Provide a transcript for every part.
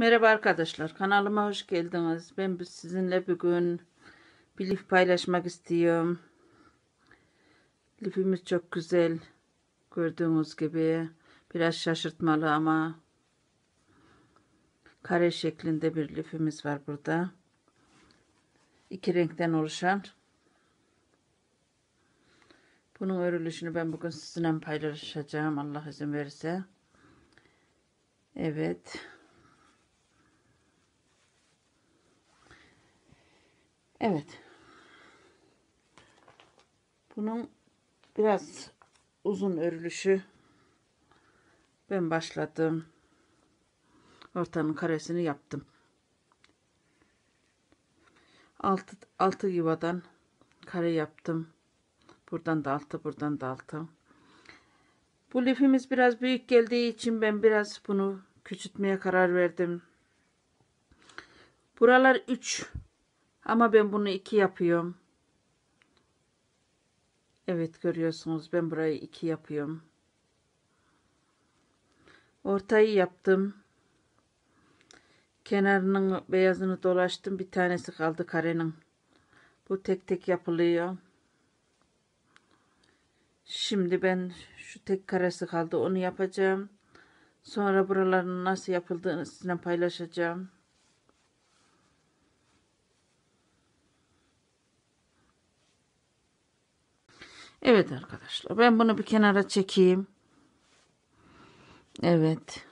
Merhaba arkadaşlar, kanalıma hoş geldiniz. Ben sizinle bugün bir lif paylaşmak istiyorum. Lifimiz çok güzel. Gördüğünüz gibi biraz şaşırtmalı ama kare şeklinde bir lifimiz var burada. İki renkten oluşan. Bunun örülüşünü ben bugün sizinle paylaşacağım Allah izin verirse. Evet. Evet. Bunun biraz uzun örülüşü. Ben başladım. Ortanın karesini yaptım. Altı, altı yuvadan kare yaptım. Buradan da altı, buradan da altı. Bu lifimiz biraz büyük geldiği için ben biraz bunu küçültmeye karar verdim. Buralar 3 ama ben bunu 2 yapıyorum. Evet görüyorsunuz ben burayı 2 yapıyorum. Ortayı yaptım. Kenarının beyazını dolaştım. Bir tanesi kaldı karenin. Bu tek tek yapılıyor. Şimdi ben şu tek karesi kaldı onu yapacağım. Sonra buraların nasıl yapıldığını sizinle paylaşacağım. Evet arkadaşlar ben bunu bir kenara çekeyim. Evet.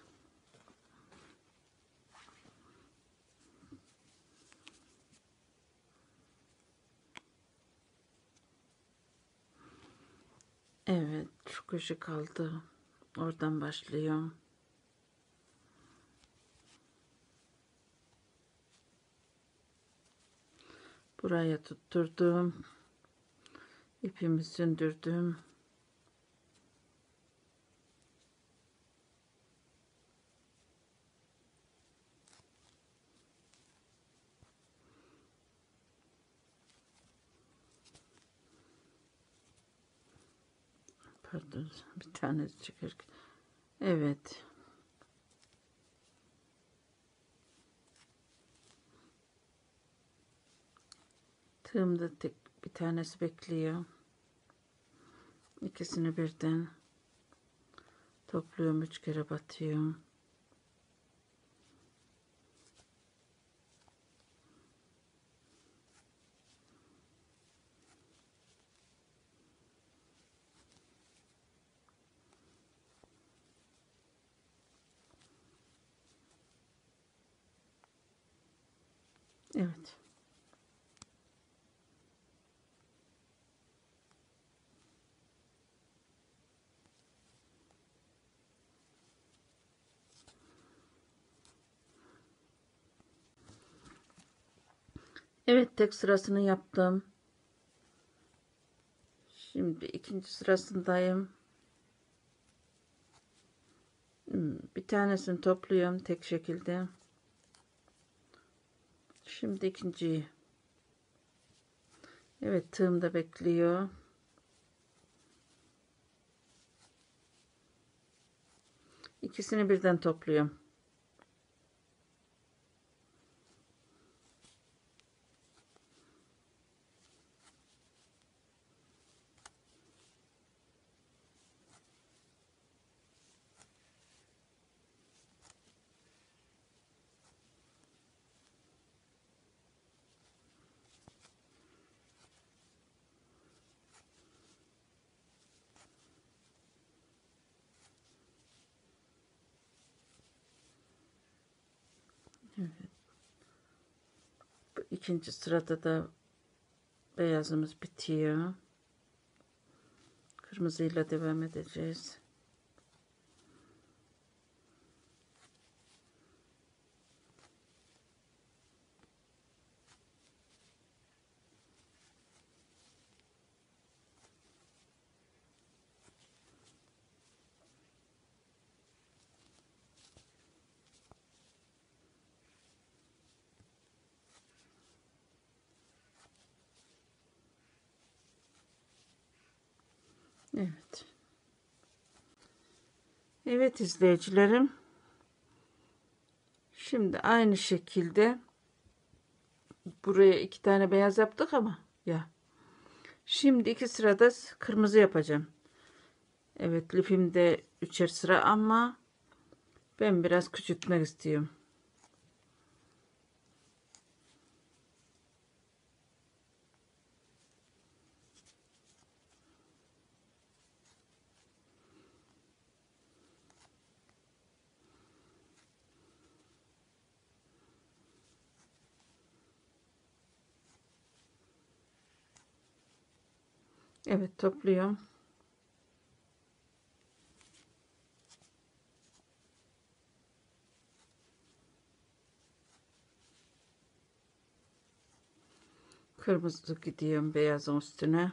Evet şu köşe kaldı. Oradan başlıyorum. Buraya tutturdum. İpimi sündürdüm. Pardon bir tane çıkar. Evet. Tığımda tek bir tanesi bekliyor. İkisini birden topluyorum. Üç kere batıyorum. Evet. Evet tek sırasını yaptım. Şimdi ikinci sırasındayım. Hmm, Bir tanesini topluyorum tek şekilde. Şimdi ikinciyi. Evet tığım da bekliyor. İkisini birden topluyorum. Bu ikinci sırada da beyazımız bitiyor. Kırmızıyla devam edeceğiz. Evet. Evet izleyicilerim. Şimdi aynı şekilde buraya iki tane beyaz yaptık ama ya. Şimdi iki sırada kırmızı yapacağım. Evet lifimde üçer sıra ama ben biraz küçültmek istiyorum. Evet topluyorum. Kırmızı gidiyorum beyazın üstüne.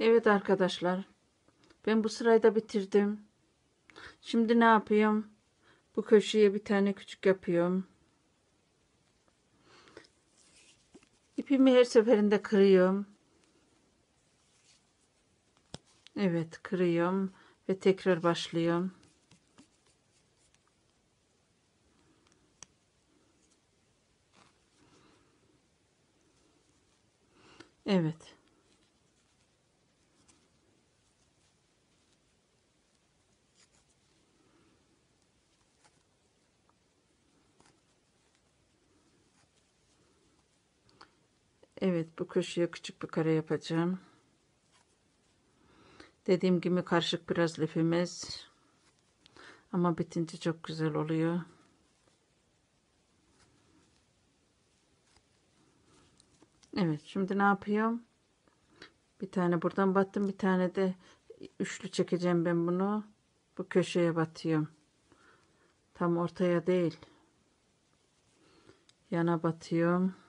Evet arkadaşlar. Ben bu sırayı da bitirdim. Şimdi ne yapıyorum? Bu köşeye bir tane küçük yapıyorum. İpimi her seferinde kırıyorum. Evet kırıyorum ve tekrar başlıyorum. Evet. Evet bu köşeye küçük bir kare yapacağım. Dediğim gibi karışık biraz lifimiz. Ama bitince çok güzel oluyor. Evet şimdi ne yapıyorum? Bir tane buradan battım bir tane de üçlü çekeceğim ben bunu. Bu köşeye batıyorum. Tam ortaya değil. Yana batıyorum.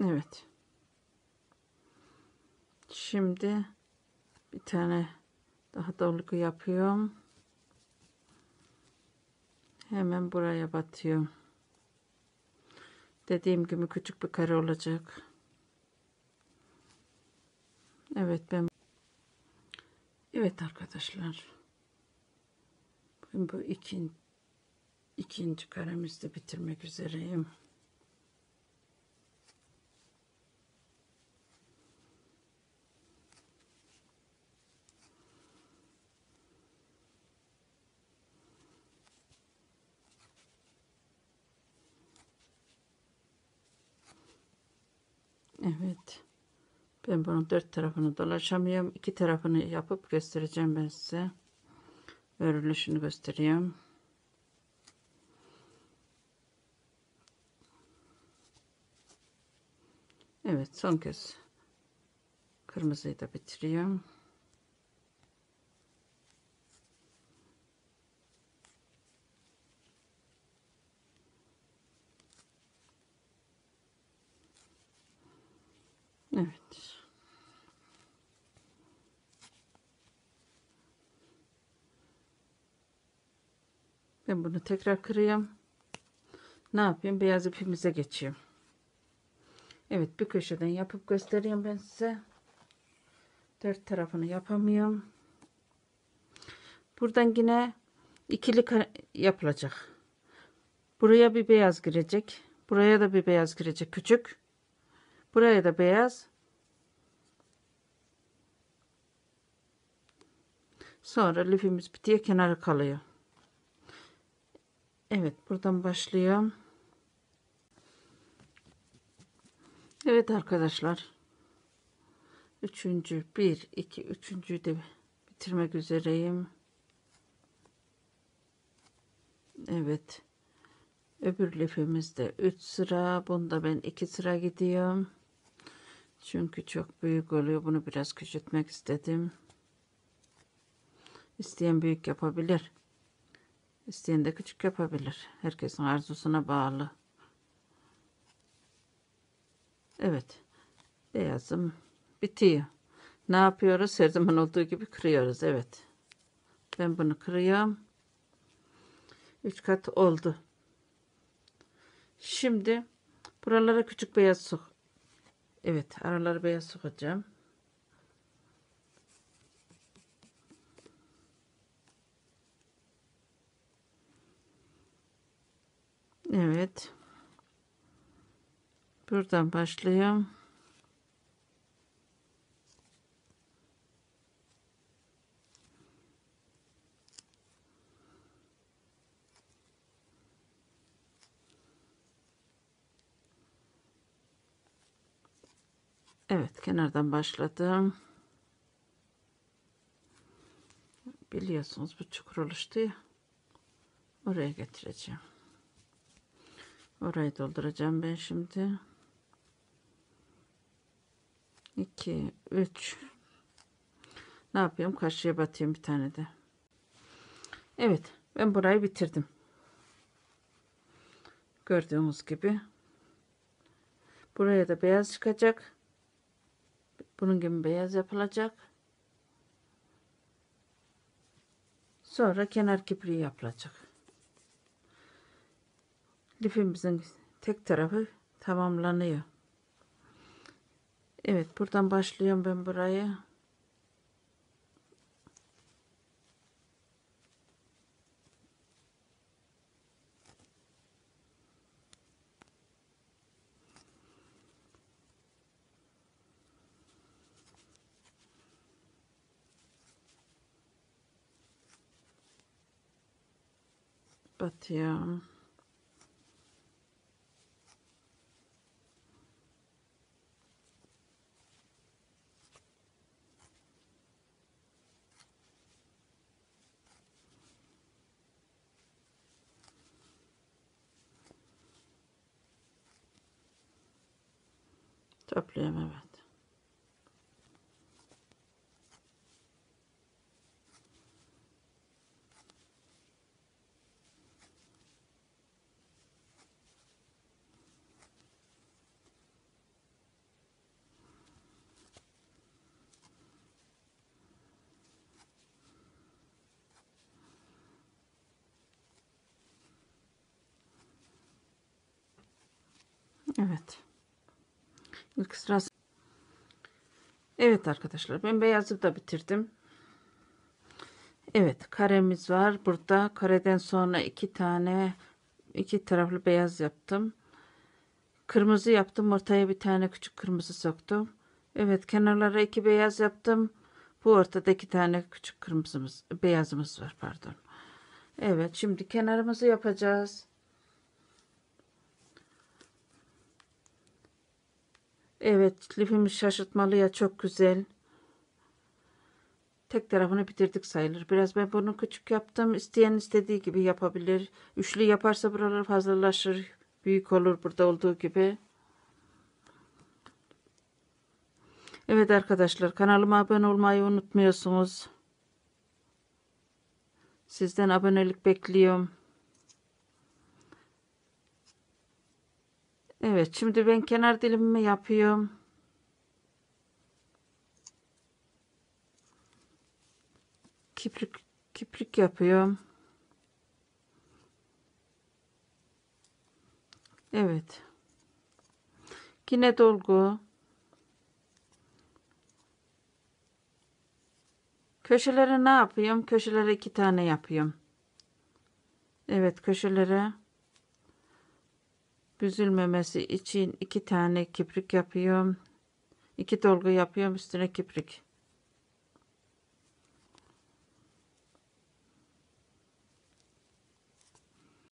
Evet. Şimdi bir tane daha dolgu yapıyorum. Hemen buraya batıyorum. Dediğim gibi küçük bir kare olacak. Evet ben Evet arkadaşlar. Bu ikinci, ikinci karemizi de bitirmek üzereyim. Evet. Ben bunun dört tarafını dolaşamıyorum. İki tarafını yapıp göstereceğim ben size. Örülüşünü göstereyim. Evet son kez kırmızıyı da bitiriyorum. Evet. Ben bunu tekrar kırıyorum. Ne yapayım? Beyaz ipimize geçiyorum. Evet bir köşeden yapıp göstereyim ben size. Dört tarafını yapamıyorum. Buradan yine ikili yapılacak. Buraya bir beyaz girecek. Buraya da bir beyaz girecek küçük. Buraya da beyaz. Sonra lifimiz bitiyor kenarı kalıyor. Evet buradan başlıyorum. Evet arkadaşlar. Üçüncü bir iki üçüncüyü de bitirmek üzereyim. Evet. Öbür lifimizde 3 sıra. Bunda ben 2 sıra gidiyorum. Çünkü çok büyük oluyor. Bunu biraz küçültmek istedim. İsteyen büyük yapabilir. İsteyen de küçük yapabilir. Herkesin arzusuna bağlı. Evet. Beyazım bitiyor. Ne yapıyoruz? Her zaman olduğu gibi kırıyoruz. Evet. Ben bunu kırıyorum. 3 kat oldu. Şimdi buralara küçük beyaz sok. Evet, araları beyaz sokacağım. Evet. Buradan başlayayım. Evet, kenardan başladım. Biliyorsunuz bu çukur oluştu ya. Oraya getireceğim. Orayı dolduracağım ben şimdi. 2 3 Ne yapıyorum? Karşıya batıyorum bir tane de. Evet, ben burayı bitirdim. Gördüğünüz gibi. Buraya da beyaz çıkacak. Bunun gibi beyaz yapılacak. Sonra kenar kipriği yapılacak. Lifimizin tek tarafı tamamlanıyor. Evet buradan başlıyorum ben burayı. batıyorum. Topluyorum evet. Evet. İlk sırası. Evet arkadaşlar ben beyazı da bitirdim. Evet karemiz var. Burada kareden sonra iki tane iki taraflı beyaz yaptım. Kırmızı yaptım. Ortaya bir tane küçük kırmızı soktum. Evet kenarlara iki beyaz yaptım. Bu ortada iki tane küçük kırmızımız, beyazımız var pardon. Evet şimdi kenarımızı yapacağız. Evet lifimiz şaşırtmalı ya çok güzel. Tek tarafını bitirdik sayılır. Biraz ben bunu küçük yaptım. İsteyen istediği gibi yapabilir. Üçlü yaparsa buralar fazlalaşır. Büyük olur burada olduğu gibi. Evet arkadaşlar kanalıma abone olmayı unutmuyorsunuz. Sizden abonelik bekliyorum. Evet şimdi ben kenar dilimimi yapıyorum. Kiprik kiprik yapıyorum. Evet. Yine dolgu. Köşelere ne yapıyorum? Köşelere iki tane yapıyorum. Evet köşelere büzülmemesi için iki tane kiprik yapıyorum. İki dolgu yapıyorum üstüne kiprik.